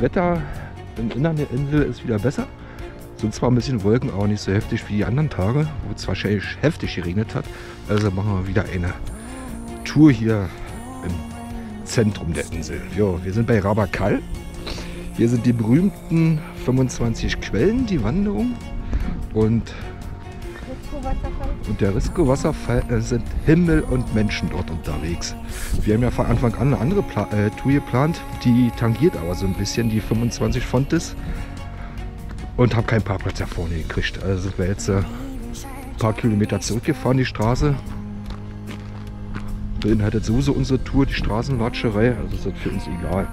Das Wetter im Innern der Insel ist wieder besser. Sind zwar ein bisschen Wolken, aber nicht so heftig wie die anderen Tage, wo es wahrscheinlich heftig geregnet hat. Also machen wir wieder eine Tour hier im Zentrum der Insel. Jo, wir sind bei Rabakal. Hier sind die berühmten 25 Quellen, die Wanderung. Und, und der Risco-Wasserfall äh, sind Himmel und Menschen dort unterwegs. Wir haben ja von Anfang an eine andere Pla äh, Tour geplant, die tangiert aber so ein bisschen die 25 Fontes und habe keinen Parkplatz da vorne gekriegt. Also sind wir jetzt äh, ein paar Kilometer zurückgefahren, die Straße. Beinhaltet sowieso unsere Tour, die Straßenwatscherei, also ist das für uns egal.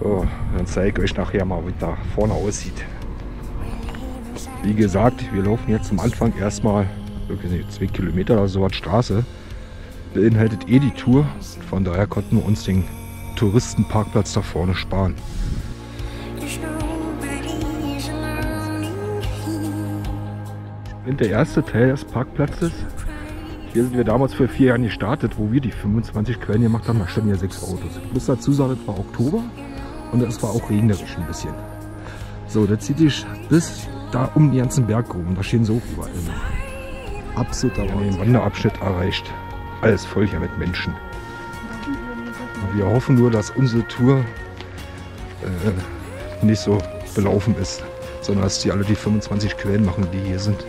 Oh, dann zeige ich euch nachher mal, wie da vorne aussieht. Wie gesagt, wir laufen jetzt am Anfang erstmal nicht, zwei Kilometer oder so was Straße. Beinhaltet eh die Tour. Von daher konnten wir uns den Touristenparkplatz da vorne sparen. der erste Teil des Parkplatzes. Hier sind wir damals vor vier Jahren gestartet, wo wir die 25 Quellen gemacht haben. Da standen ja sechs Autos. Ich muss dazu sagen, es war Oktober und es war auch regnerisch ein bisschen. So, das zieht sich bis da um den ganzen Berg rum. Da stehen so überall. Absolut aber den Wanderabschnitt erreicht. Alles voll hier mit Menschen. Und wir hoffen nur, dass unsere Tour äh, nicht so belaufen ist, sondern dass die alle die 25 Quellen machen, die hier sind.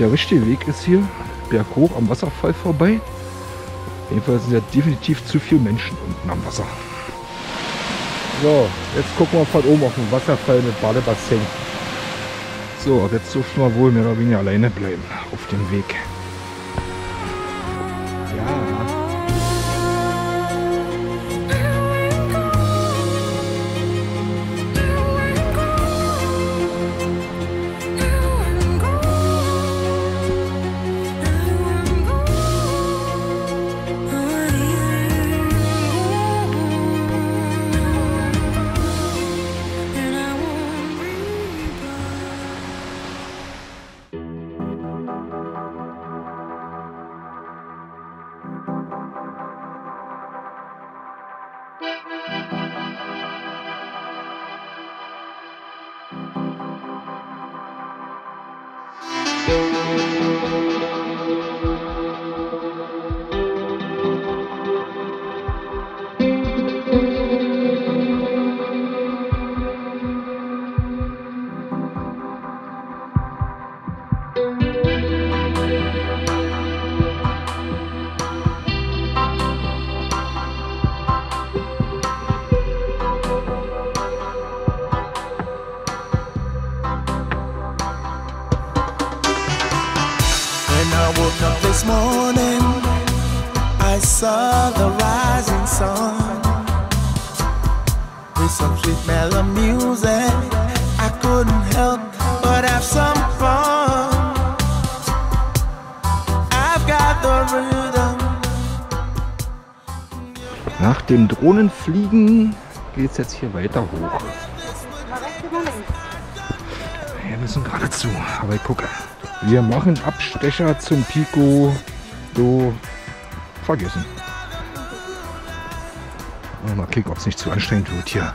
Der richtige Weg ist hier. Berghoch am Wasserfall vorbei. Jedenfalls sind ja definitiv zu viele Menschen unten am Wasser. So, jetzt gucken wir von oben auf den Wasserfall mit Badebassin. So, ab jetzt dürfen wir wohl mehr oder weniger alleine bleiben auf dem Weg. This morning I saw the rising sun with some sweet mellow music. I couldn't help but have some fun. I've got the rhythm. Nach dem Drohnenfliegen geht es jetzt hier weiter hoch. Wir müssen geradezu, aber ich gucke. Wir machen Abstecher zum Pico. So vergessen. Mal kicken, ob es nicht zu anstrengend wird hier.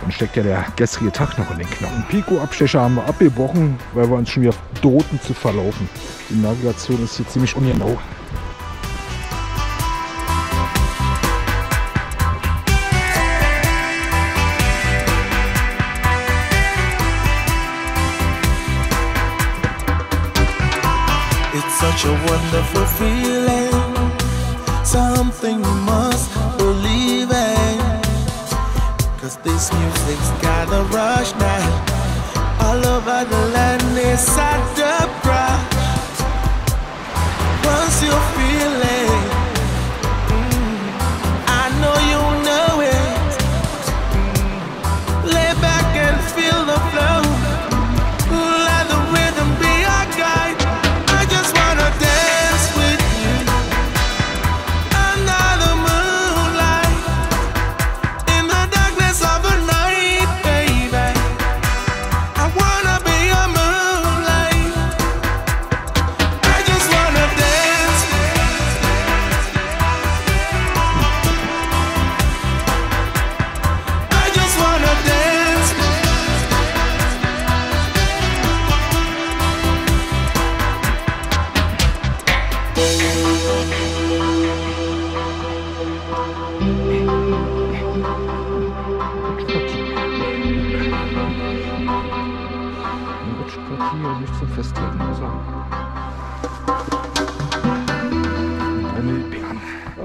Dann steckt ja der gestrige Tag noch in den Knochen. Pico-Abstecher haben wir abgebrochen, weil wir uns schon wieder drohten zu verlaufen. Die Navigation ist hier ziemlich ungenau. Such a wonderful feeling. Something you must believe in. Cause this music's got a rush now. All over the land is at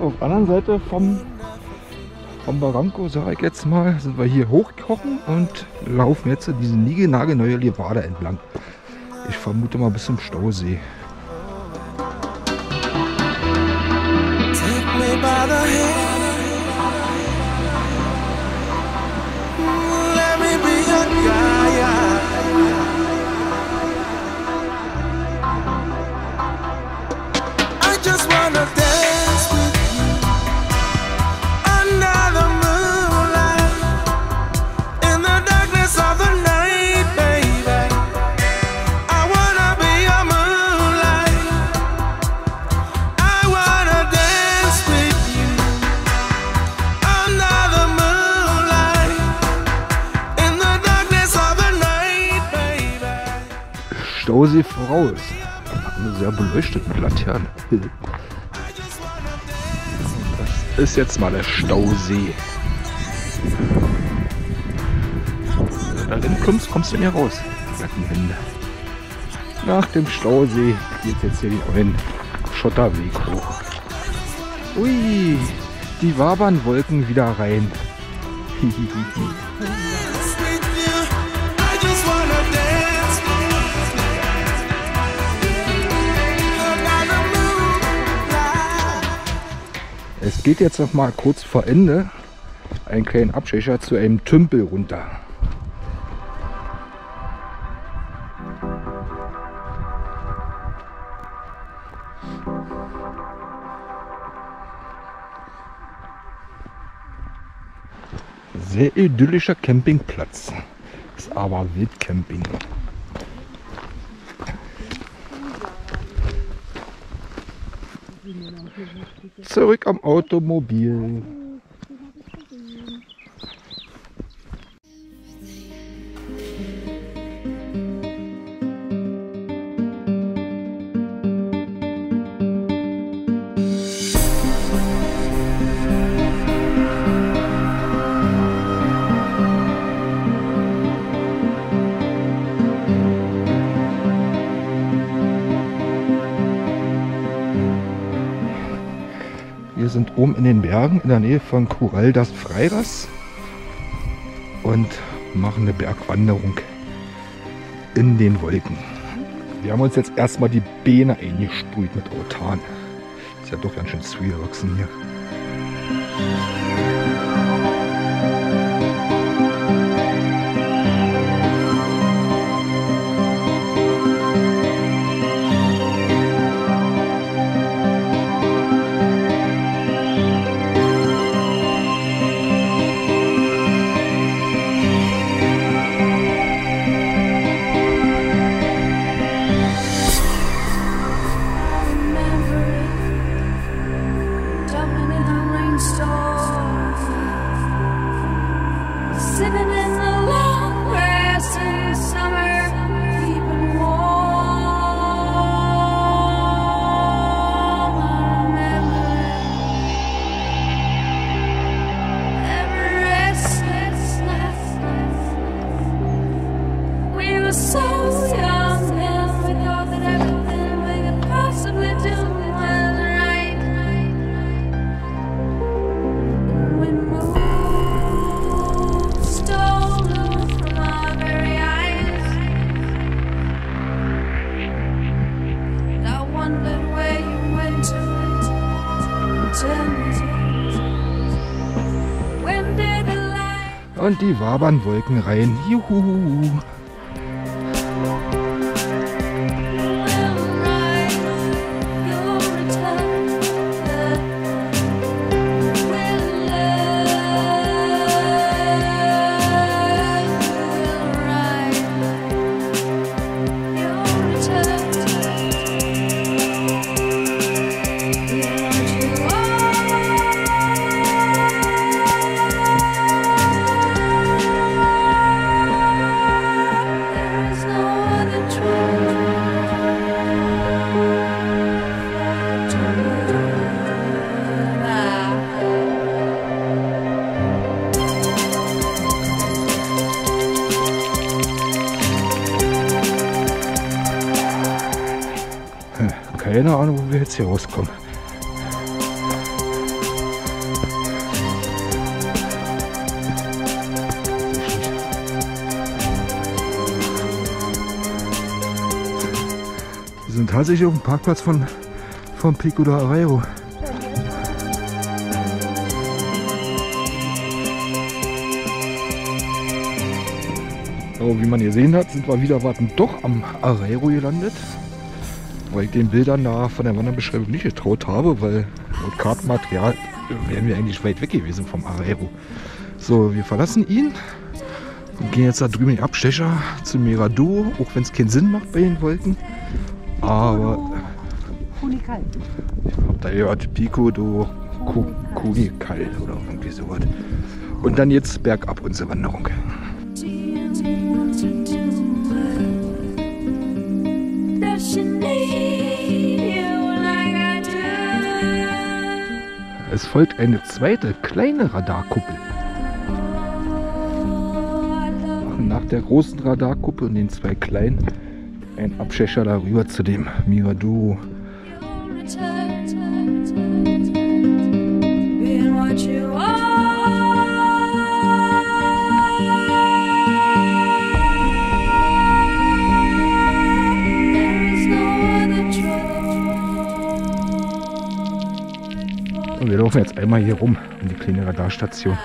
Auf der anderen Seite vom, vom Barranco, sage ich jetzt mal, sind wir hier hochgekochen und laufen jetzt diese niegelnagelneue Levada entlang. Ich vermute mal bis zum Stausee. Stausee voraus. Sehr beleuchtet mit. Das ist jetzt mal der Stausee. Wenn du kommst, kommst du nicht raus. Nach dem Stausee geht jetzt hier den neuen Schotterweg hoch. Ui, die Wabernwolken wieder rein. Es geht jetzt noch mal kurz vor Ende einen kleinen Abstecher zu einem Tümpel runter. Sehr idyllischer Campingplatz. Ist aber Wildcamping. Zurück am Automobil. In der Nähe von Cural das Freiras und machen eine Bergwanderung in den Wolken. Wir haben uns jetzt erstmal die Beine eingesprüht mit Autan. Ist ja doch ganz schön zugewachsen hier. Die wabern Wolken rein. Juhu. Jetzt hier rauskommen. Wir sind tatsächlich auf dem Parkplatz von, von Pico de Arreiro. So, wie man gesehen hat, sind wir wieder warten doch am Arreiro gelandet. Weil ich den Bildern da von der Wanderbeschreibung nicht getraut habe, weil laut Kartenmaterial wären wir eigentlich weit weg gewesen vom Arreiro. So, wir verlassen ihn und gehen jetzt da drüben in den Abstecher zu Mirador, auch wenn es keinen Sinn macht bei den Wolken. Aber Unical. hab da gehört, Pico do Cunical oder irgendwie sowas. Und dann jetzt bergab unsere Wanderung. Es folgt eine zweite kleine Radarkuppel. Nach der großen Radarkuppel und den zwei kleinen ein Abstecher darüber zu dem Miradoro. Being what you are. Wir laufen jetzt einmal hier rum um die kleine Radarstation.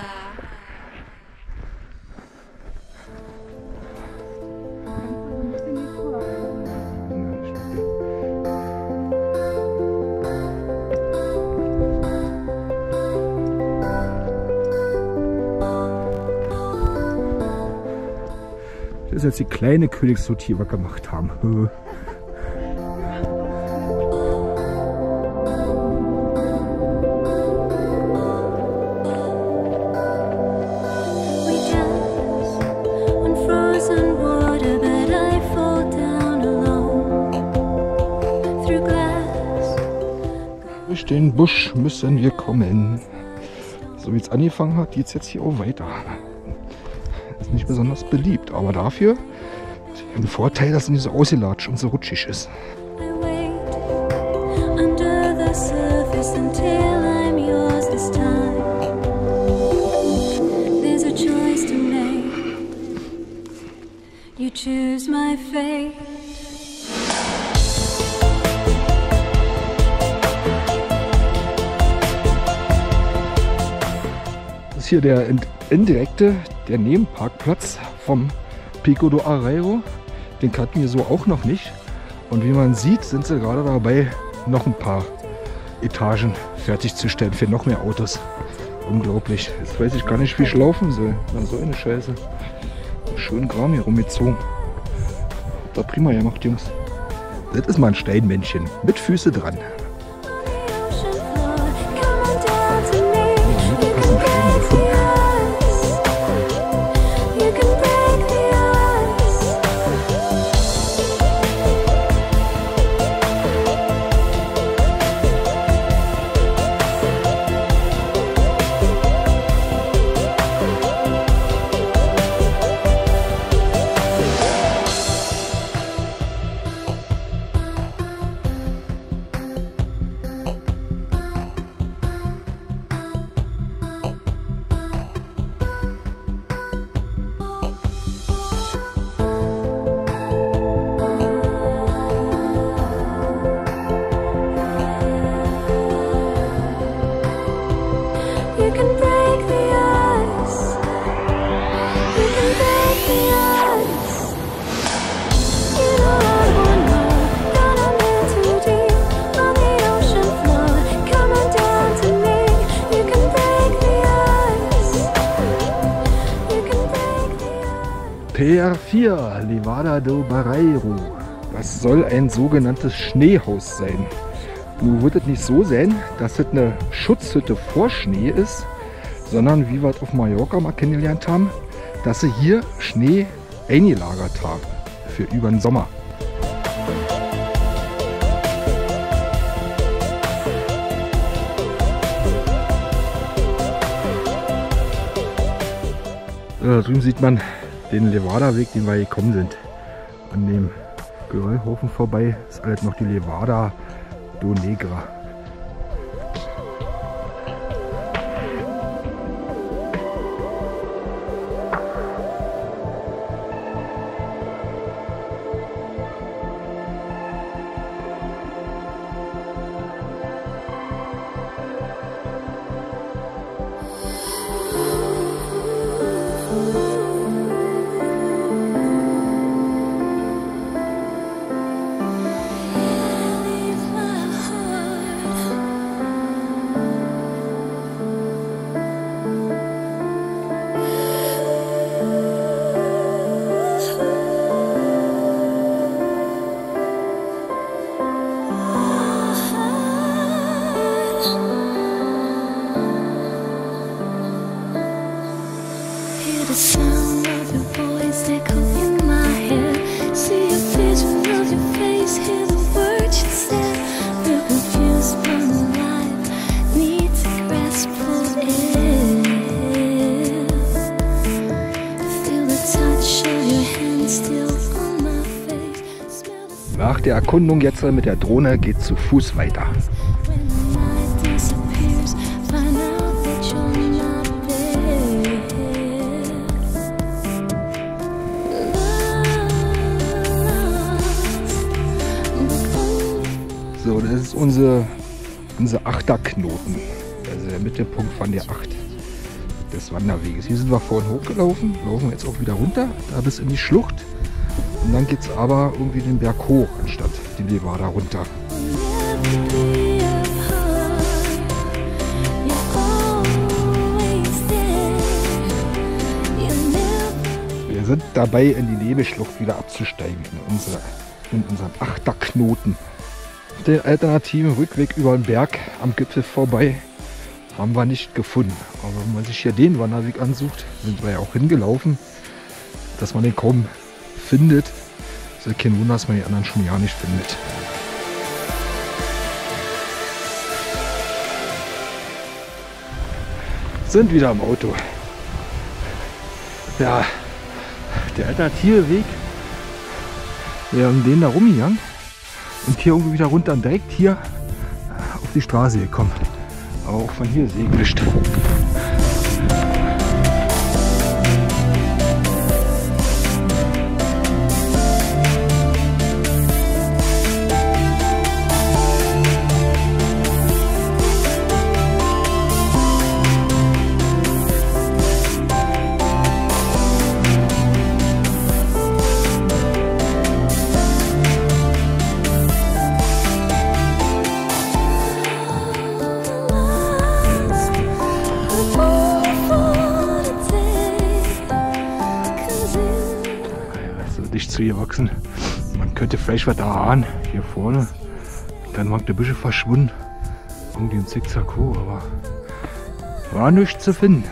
Das ist jetzt die kleine Königshut, die wir gemacht haben. den Busch müssen wir kommen. So wie es angefangen hat, geht es jetzt hier auch weiter. Ist nicht besonders beliebt, aber dafür ein Vorteil, dass es nicht so ausgelatscht und so rutschig ist. Choose my fate. Hier der in- indirekte, der Nebenparkplatz vom Pico do Arreiro. Den kannten wir so auch noch nicht. Und wie man sieht, sind sie gerade dabei, noch ein paar Etagen fertigzustellen für noch mehr Autos. Unglaublich. Jetzt weiß ich gar nicht, wie ich laufen soll. Na, so eine Scheiße. Schön Kram hier rumgezogen. Da prima gemacht, Jungs. Das ist mal ein Steinmännchen. Mit Füße dran. Ice. PR4 Levada do Barreiro. Das soll ein sogenanntes Schneehaus sein. Nun wird es nicht so sein, dass es eine Schutzhütte vor Schnee ist, sondern wie wir es auf Mallorca mal kennengelernt haben, dass sie hier Schnee eingelagert haben für über den Sommer. Da drüben sieht man den Levada-Weg, den wir gekommen sind. An dem Geröllhofen vorbei ist alles noch die Levada do Negra. Erkundung jetzt mit der Drohne geht zu Fuß weiter. So, das ist unsere, unser Achterknoten. Also der Mittelpunkt von der Acht des Wanderweges. Hier sind wir vorhin hochgelaufen, laufen jetzt auch wieder runter, da bis in die Schlucht. Und dann geht es aber irgendwie den Berg hoch, anstatt die Levada runter. Wir sind dabei, in die Nebelschlucht wieder abzusteigen, in, unsere, in unseren Achterknoten. Den alternativen Rückweg über den Berg am Gipfel vorbei haben wir nicht gefunden. Aber wenn man sich hier den Wanderweg ansucht, sind wir ja auch hingelaufen, dass man den kaum findet. Ist kein Wunder, dass man die anderen schon ja nicht findet. Sind wieder im Auto. Ja, der alternative Weg wäre den da rumgegangen und hier irgendwie wieder runter und direkt hier auf die Straße gekommen. Aber auch von hier seeglicht. zugewachsen. Man könnte vielleicht was erahnen, hier vorne. Dann waren die Büsche verschwunden. Irgendwie ein Zickzack hoch, aber war nichts zu finden.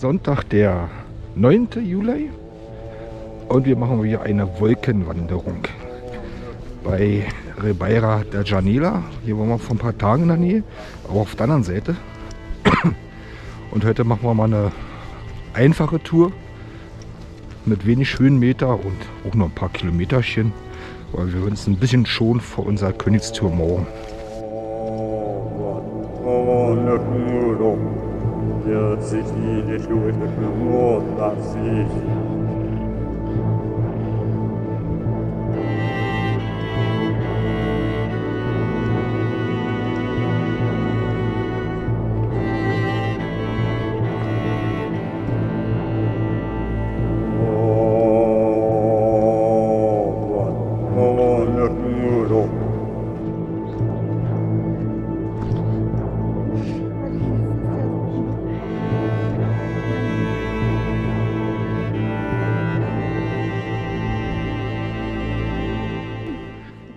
Sonntag, der 9. Juli. Und wir machen wieder eine Wolkenwanderung bei Ribeira der Janela. Hier waren wir vor ein paar Tagen in der Nähe, aber auf der anderen Seite. Und heute machen wir mal eine einfache Tour mit wenig Höhenmeter und auch noch ein paar Kilometerchen, weil wir uns ein bisschen schon vor unserer Königstour morgen. двадцати лишь улыбнулся.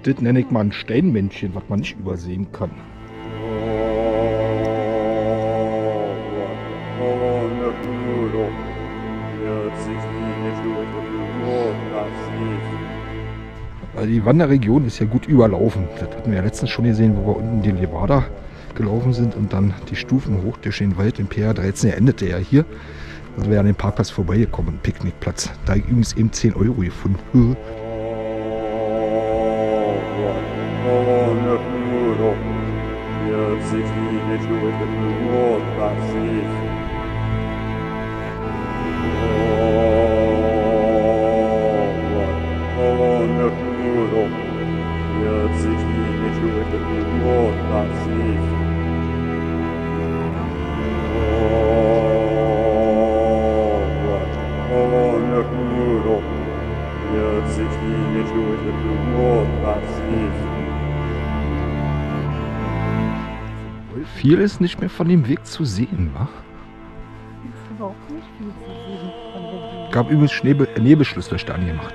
Das nenne ich mal ein Steinmännchen, was man nicht übersehen kann. Also die Wanderregion ist ja gut überlaufen. Das hatten wir ja letztens schon gesehen, wo wir unten die Levada gelaufen sind und dann die Stufen hoch durch den Wald in PA13 er endete ja hier. Also wir an den Parkplatz vorbeigekommen, Picknickplatz. Da hab ich übrigens eben 10 Euro gefunden. Viel ist nicht mehr von dem Weg zu sehen, wa? Ist. Gab übrigens Schnebel, äh, Nebelschlussleuchte angemacht.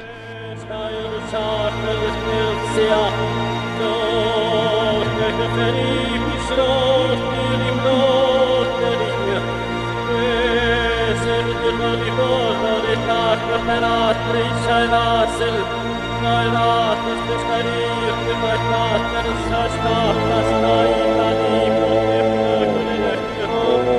Nai vat,